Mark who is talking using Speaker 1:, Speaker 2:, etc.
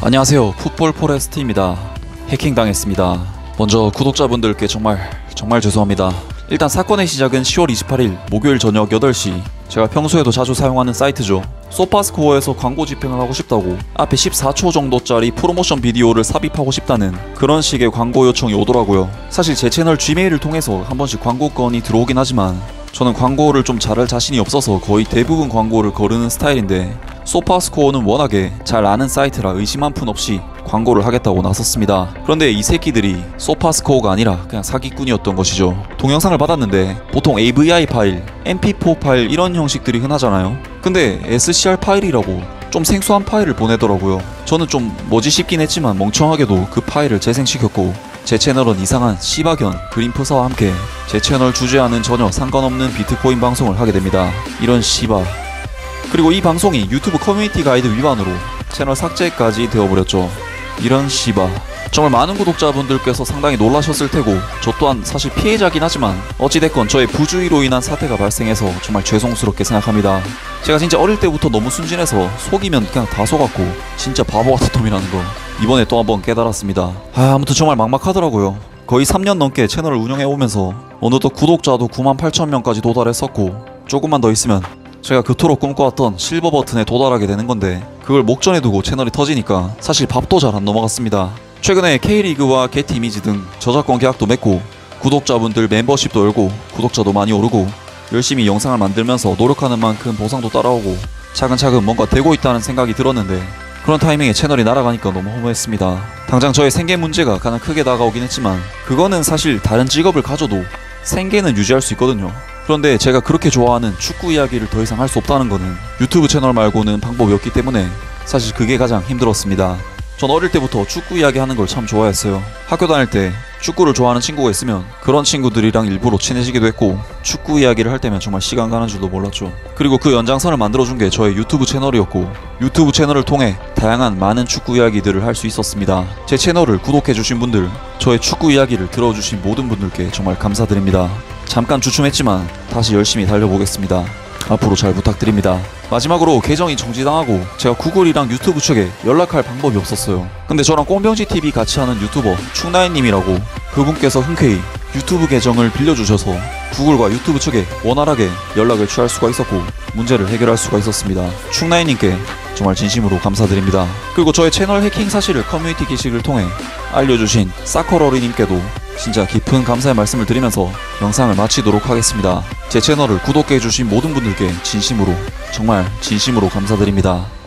Speaker 1: 안녕하세요. 풋볼 포레스트입니다. 해킹 당했습니다. 먼저 구독자분들께 정말 정말 죄송합니다. 일단 사건의 시작은 10월 28일 목요일 저녁 8시 제가 평소에도 자주 사용하는 사이트죠. 소파스코어에서 광고 집행을 하고 싶다고 앞에 14초 정도짜리 프로모션 비디오를 삽입하고 싶다는 그런 식의 광고 요청이 오더라고요. 사실 제 채널 G메일을 통해서 한 번씩 광고 건이 들어오긴 하지만 저는 광고를 좀 잘할 자신이 없어서 거의 대부분 광고를 거르는 스타일인데 소파스코어는 워낙에 잘 아는 사이트라 의심 한 푼 없이 광고를 하겠다고 나섰습니다. 그런데 이 새끼들이 소파스코어가 아니라 그냥 사기꾼이었던 것이죠. 동영상을 받았는데 보통 AVI 파일, MP4 파일 이런 형식들이 흔하잖아요. 근데 SCR 파일이라고 좀 생소한 파일을 보내더라고요. 저는 좀 뭐지 싶긴 했지만 멍청하게도 그 파일을 재생시켰고 제 채널은 이상한 시바견 그림프사와 함께 제 채널 주제와는 전혀 상관없는 비트코인 방송을 하게 됩니다. 이런 시바. 그리고 이 방송이 유튜브 커뮤니티 가이드 위반으로 채널 삭제까지 되어버렸죠. 이런 시바. 정말 많은 구독자분들께서 상당히 놀라셨을 테고 저 또한 사실 피해자긴 하지만 어찌됐건 저의 부주의로 인한 사태가 발생해서 정말 죄송스럽게 생각합니다. 제가 진짜 어릴 때부터 너무 순진해서 속이면 그냥 다 속았고 진짜 바보 같은 놈이라는 거 이번에 또 한번 깨달았습니다. 아, 아무튼 정말 막막하더라고요. 거의 3년 넘게 채널을 운영해 오면서 어느덧 구독자도 9만 8천 명까지 도달했었고 조금만 더 있으면 제가 그토록 꿈꿔왔던 실버 버튼에 도달하게 되는 건데 그걸 목전에 두고 채널이 터지니까 사실 밥도 잘 안 넘어갔습니다. 최근에 K리그와 게티 이미지 등 저작권 계약도 맺고 구독자분들 멤버십도 열고 구독자도 많이 오르고 열심히 영상을 만들면서 노력하는 만큼 보상도 따라오고 차근차근 뭔가 되고 있다는 생각이 들었는데 그런 타이밍에 채널이 날아가니까 너무 허무했습니다. 당장 저의 생계 문제가 가장 크게 다가오긴 했지만 그거는 사실 다른 직업을 가져도 생계는 유지할 수 있거든요. 그런데 제가 그렇게 좋아하는 축구 이야기를 더 이상 할 수 없다는 거는 유튜브 채널 말고는 방법이 없기 때문에 사실 그게 가장 힘들었습니다. 전 어릴 때부터 축구 이야기 하는 걸 참 좋아했어요. 학교 다닐 때 축구를 좋아하는 친구가 있으면 그런 친구들이랑 일부러 친해지기도 했고 축구 이야기를 할 때면 정말 시간 가는 줄도 몰랐죠. 그리고 그 연장선을 만들어준 게 저의 유튜브 채널이었고 유튜브 채널을 통해 다양한 많은 축구 이야기들을 할 수 있었습니다. 제 채널을 구독해주신 분들, 저의 축구 이야기를 들어주신 모든 분들께 정말 감사드립니다. 잠깐 주춤했지만 다시 열심히 달려보겠습니다. 앞으로 잘 부탁드립니다. 마지막으로 계정이 정지당하고 제가 구글이랑 유튜브 측에 연락할 방법이 없었어요. 근데 저랑 꽁병지 TV 같이 하는 유튜버 충나인님이라고 그분께서 흔쾌히 유튜브 계정을 빌려주셔서 구글과 유튜브 측에 원활하게 연락을 취할 수가 있었고 문제를 해결할 수가 있었습니다. 충나인님께 정말 진심으로 감사드립니다. 그리고 저의 채널 해킹 사실을 커뮤니티 게시를 통해 알려주신 사커러리님께도 진짜 깊은 감사의 말씀을 드리면서 영상을 마치도록 하겠습니다. 제 채널을 구독해주신 모든 분들께 진심으로 정말 진심으로 감사드립니다.